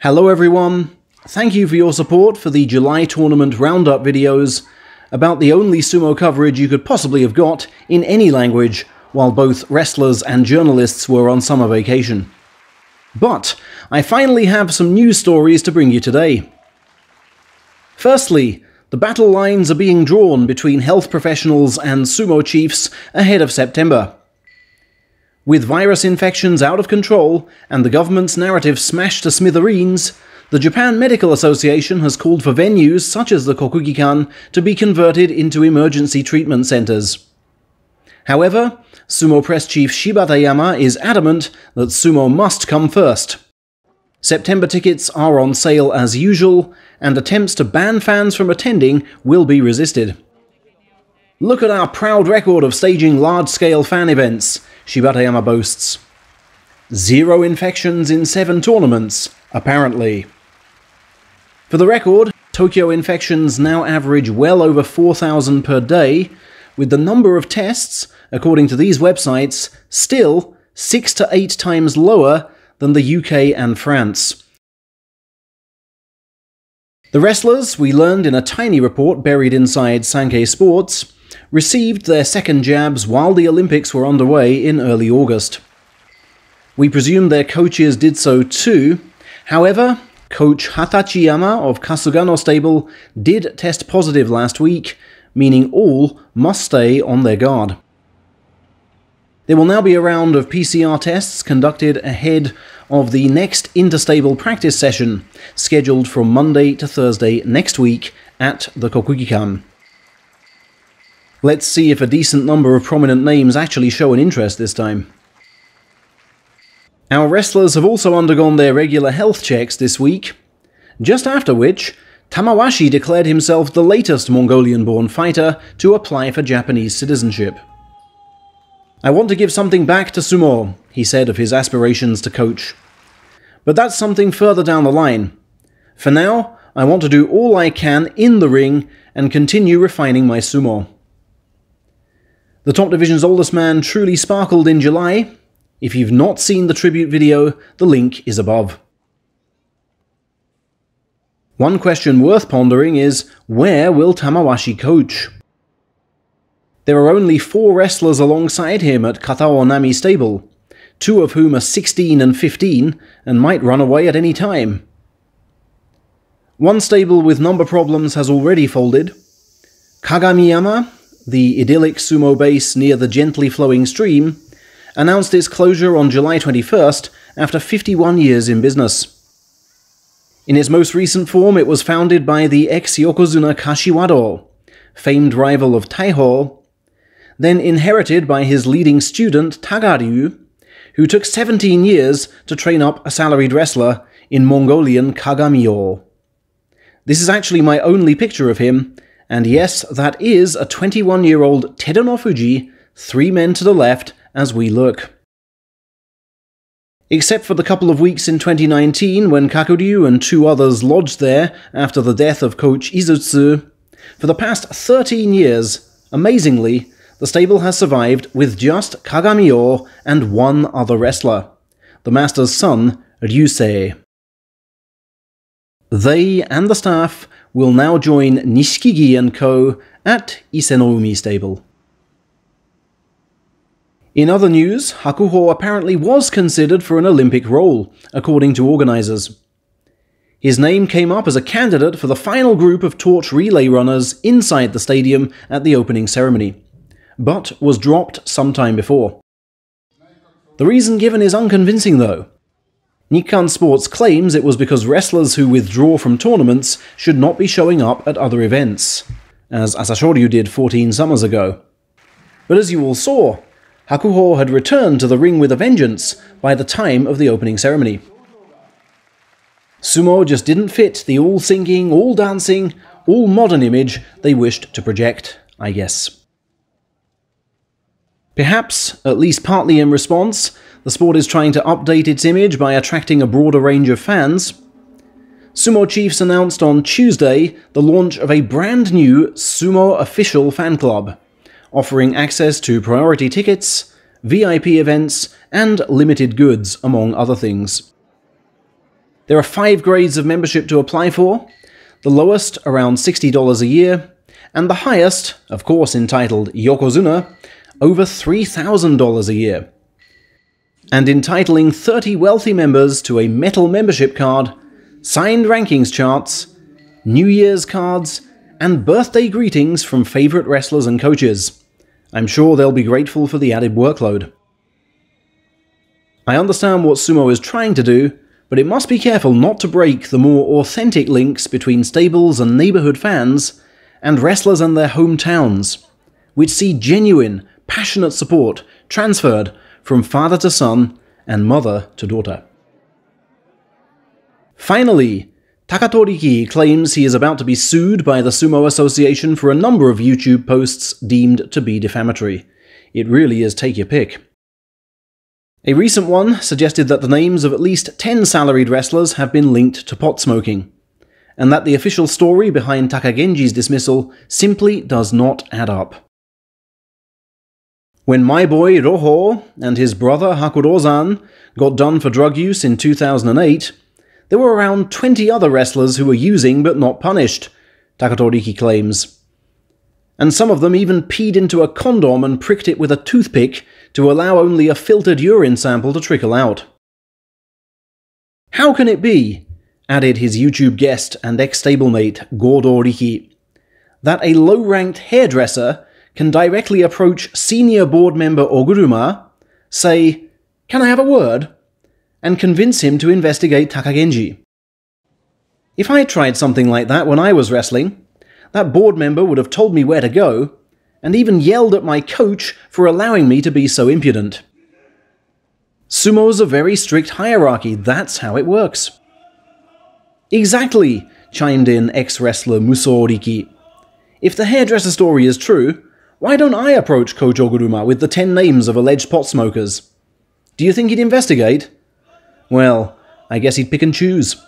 Hello everyone, thank you for your support for the July tournament roundup videos about the only sumo coverage you could possibly have got in any language while both wrestlers and journalists were on summer vacation. But I finally have some news stories to bring you today. Firstly, the battle lines are being drawn between health professionals and sumo chiefs ahead of September. With virus infections out of control and the government's narrative smashed to smithereens, the Japan Medical Association has called for venues such as the Kokugikan to be converted into emergency treatment centers. However, Sumo Press Chief Shibatayama is adamant that sumo must come first. September tickets are on sale as usual, and attempts to ban fans from attending will be resisted. Look at our proud record of staging large scale fan events. Shibatayama boasts. Zero infections in seven tournaments, apparently. For the record, Tokyo infections now average well over 4,000 per day, with the number of tests, according to these websites, still 6 to 8 times lower than the UK and France. The wrestlers, we learned in a tiny report buried inside Sankei Sports, received their second jabs while the Olympics were underway in early August. We presume their coaches did so too. However, coach Hatachiyama of Kasugano Stable did test positive last week, meaning all must stay on their guard. There will now be a round of PCR tests conducted ahead of the next interstable practice session, scheduled from Monday to Thursday next week at the Kokugikan. Let's see if a decent number of prominent names actually show an interest this time. Our wrestlers have also undergone their regular health checks this week, just after which, Tamawashi declared himself the latest Mongolian born fighter to apply for Japanese citizenship. I want to give something back to sumo, he said of his aspirations to coach. But that's something further down the line. For now, I want to do all I can in the ring and continue refining my sumo. The top division's oldest man truly sparkled in July. If you've not seen the tribute video, the link is above. One question worth pondering is, where will Tamawashi coach? There are only four wrestlers alongside him at Kataonami stable, two of whom are 16 and 15 and might run away at any time. One stable with number problems has already folded. Kagamiyama, the idyllic sumo base near the gently flowing stream, announced its closure on July 21st after 51 years in business. In its most recent form, it was founded by the ex-Yokozuna Kashiwado, famed rival of Taiho, then inherited by his leading student Tagaryu, who took 17 years to train up a salaried wrestler in Mongolian Kagami-o. This is actually my only picture of him, and yes, that is a 21 year old Terunofuji, three men to the left as we look. Except for the couple of weeks in 2019 when Kakuryu and two others lodged there after the death of coach Izutsu, for the past 13 years, amazingly, the stable has survived with just Kagami-o and one other wrestler, the master's son, Ryusei. They and the staff will now join Nishikigi and Co. at Isenoumi Stable. In other news, Hakuho apparently was considered for an Olympic role, according to organisers. His name came up as a candidate for the final group of torch relay runners inside the stadium at the opening ceremony, but was dropped sometime before. The reason given is unconvincing though. Nikkan Sports claims it was because wrestlers who withdraw from tournaments should not be showing up at other events, as Asashoryu did 14 summers ago. But as you all saw, Hakuho had returned to the ring with a vengeance by the time of the opening ceremony. Sumo just didn't fit the all singing, all dancing, all modern image they wished to project, I guess. Perhaps, at least partly in response, the sport is trying to update its image by attracting a broader range of fans. Sumo Chiefs announced on Tuesday the launch of a brand new Sumo official fan club, offering access to priority tickets, VIP events, and limited goods, among other things. There are five grades of membership to apply for, the lowest around $60 a year, and the highest, of course entitled Yokozuna, over $3,000 a year. And entitling 30 wealthy members to a metal membership card, signed rankings charts, New Year's cards, and birthday greetings from favourite wrestlers and coaches. I'm sure they'll be grateful for the added workload. I understand what Sumo is trying to do, but it must be careful not to break the more authentic links between stables and neighbourhood fans and wrestlers and their hometowns, which see genuine, passionate support transferred from father to son and mother to daughter. Finally, Takatoriki claims he is about to be sued by the Sumo Association for a number of YouTube posts deemed to be defamatory. It really is take your pick. A recent one suggested that the names of at least 10 salaried wrestlers have been linked to pot smoking, and that the official story behind Takagenji's dismissal simply does not add up. When my boy Roho and his brother Hakurozan got done for drug use in 2008, there were around 20 other wrestlers who were using but not punished, Takatoriki claims. And some of them even peed into a condom and pricked it with a toothpick to allow only a filtered urine sample to trickle out. How can it be, added his YouTube guest and ex stablemate Godo Riki, that a low ranked hairdresser can directly approach senior board member Oguruma, say, Can I have a word? and convince him to investigate Takagenji. If I tried something like that when I was wrestling, that board member would have told me where to go, and even yelled at my coach for allowing me to be so impudent. Sumo's a very strict hierarchy, that's how it works. Exactly, chimed in ex wrestler Muso Riki. If the hairdresser story is true, why don't I approach Coach Oguruma with the ten names of alleged pot smokers? Do you think he'd investigate? Well, I guess he'd pick and choose.